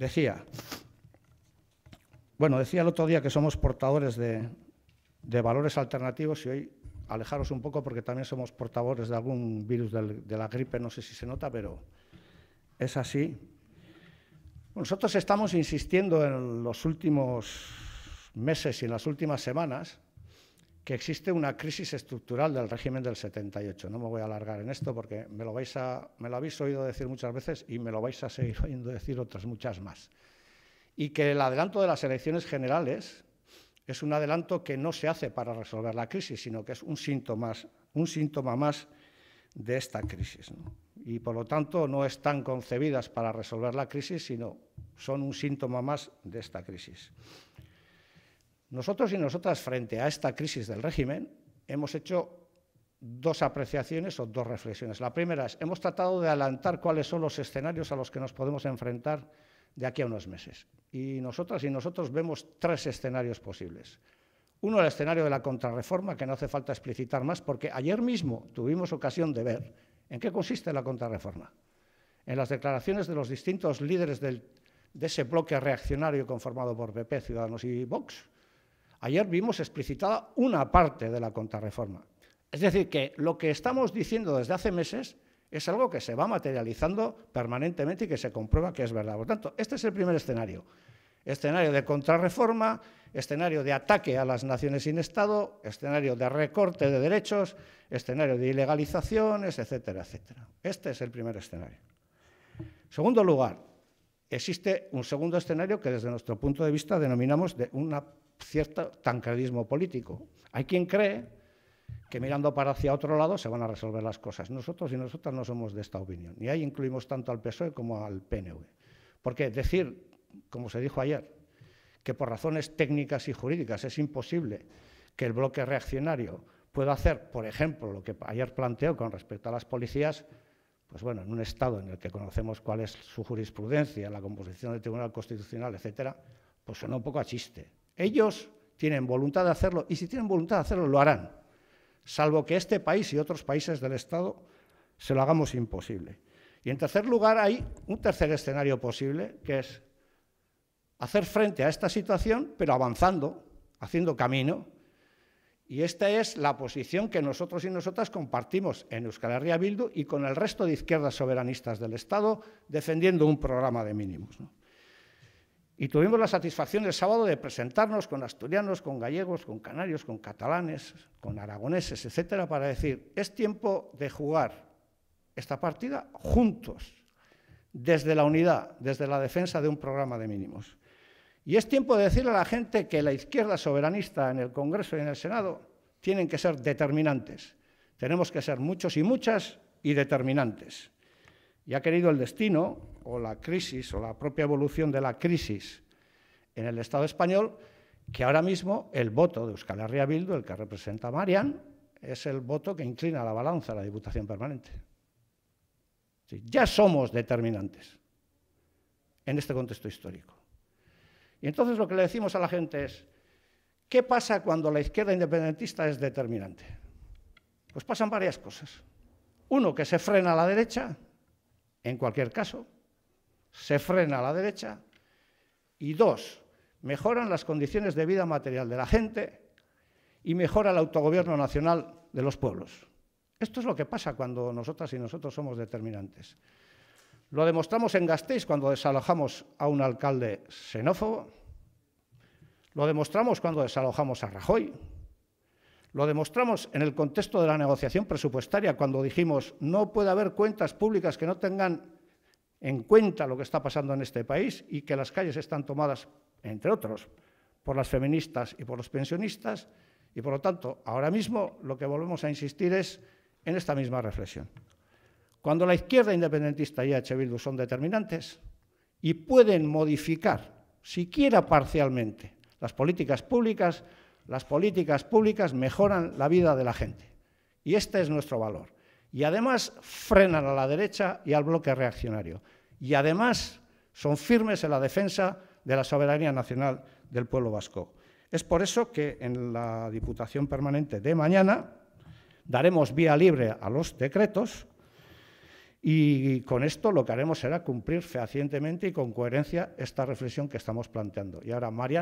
decía, bueno, decía el otro día que somos portadores de, valores alternativos y hoy alejaros un poco porque también somos portadores de algún virus de la gripe, no sé si se nota, pero es así. Nosotros estamos insistiendo en los últimos meses y en las últimas semanas que existe una crisis estructural del régimen del 78. No me voy a alargar en esto porque me lo, vais habéis oído decir muchas veces y me lo vais a seguir oyendo decir otras muchas más. Y que el adelanto de las elecciones generales es un adelanto que no se hace para resolver la crisis, sino que es un síntoma más de esta crisis. Y por lo tanto no están concebidas para resolver la crisis, sino son un síntoma más de esta crisis. Nosotros y nosotras, frente a esta crisis del régimen, hemos hecho dos apreciaciones o dos reflexiones. La primera es, hemos tratado de adelantar cuáles son los escenarios a los que nos podemos enfrentar de aquí a unos meses. Y nosotras y nosotros vemos tres escenarios posibles. Uno, el escenario de la contrarreforma, que no hace falta explicitar más, porque ayer mismo tuvimos ocasión de ver en qué consiste la contrarreforma. En las declaraciones de los distintos líderes de ese bloque reaccionario conformado por PP, Ciudadanos y Vox, Ayer vimos explicitada una parte de la contrarreforma. Es decir, que lo que estamos diciendo desde hace meses es algo que se va materializando permanentemente y que se comprueba que es verdad. Por tanto, este es el primer escenario. Escenario de contrarreforma, escenario de ataque a las naciones sin Estado, escenario de recorte de derechos, escenario de ilegalizaciones, etcétera, etcétera. Este es el primer escenario. Segundo lugar, existe un segundo escenario que desde nuestro punto de vista denominamos de una cierto tancredismo político. Hay quien cree que mirando para hacia otro lado se van a resolver las cosas. Nosotros y nosotras no somos de esta opinión. Y ahí incluimos tanto al PSOE como al PNV. Porque decir, como se dijo ayer, que por razones técnicas y jurídicas es imposible que el bloque reaccionario pueda hacer, por ejemplo, lo que ayer planteó con respecto a las policías, pues bueno, en un Estado en el que conocemos cuál es su jurisprudencia, la composición del Tribunal Constitucional, etcétera, pues suena un poco a chiste. Ellos tienen voluntad de hacerlo y si tienen voluntad de hacerlo, lo harán, salvo que este país y otros países del Estado se lo hagamos imposible. Y en tercer lugar, hay un tercer escenario posible, que es hacer frente a esta situación, pero avanzando, haciendo camino. Y esta es la posición que nosotros y nosotras compartimos en Euskal Herria Bildu y con el resto de izquierdas soberanistas del Estado, defendiendo un programa de mínimos. Y tuvimos la satisfacción el sábado de presentarnos con asturianos, con gallegos, con canarios, con catalanes, con aragoneses, etcétera, para decir, es tiempo de jugar esta partida juntos, desde la unidad, desde la defensa de un programa de mínimos. Y es tiempo de decirle a la gente que la izquierda soberanista en el Congreso y en el Senado tienen que ser determinantes. Tenemos que ser muchos y muchas y determinantes. Y ha querido el destino, o la crisis, o la propia evolución de la crisis en el Estado español, que ahora mismo el voto de Euskal Herria Bildu, el que representa a Marian, es el voto que inclina la balanza a la Diputación Permanente. ya somos determinantes en este contexto histórico. Y entonces lo que le decimos a la gente es, ¿qué pasa cuando la izquierda independentista es determinante? Pues pasan varias cosas. Uno, que se frena a la derecha, en cualquier caso, se frena a la derecha y dos, mejoran las condiciones de vida material de la gente y mejora el autogobierno nacional de los pueblos. Esto es lo que pasa cuando nosotras y nosotros somos determinantes. Lo demostramos en Gasteiz cuando desalojamos a un alcalde xenófobo, lo demostramos cuando desalojamos a Rajoy, lo demostramos en el contexto de la negociación presupuestaria cuando dijimos no puede haber cuentas públicas que no tengan en cuenta lo que está pasando en este país y que las calles están tomadas, entre otros, por las feministas y por los pensionistas. Y por lo tanto, ahora mismo lo que volvemos a insistir es en esta misma reflexión. Cuando la izquierda independentista y H. Bildu son determinantes y pueden modificar, siquiera parcialmente, las políticas públicas, las políticas públicas mejoran la vida de la gente. Y este es nuestro valor. Y además frenan a la derecha y al bloque reaccionario. Y además son firmes en la defensa de la soberanía nacional del pueblo vasco. Es por eso que en la Diputación Permanente de mañana daremos vía libre a los decretos Y con esto lo que haremos será cumplir fehacientemente y con coherencia esta reflexión que estamos planteando. Y ahora, Marian,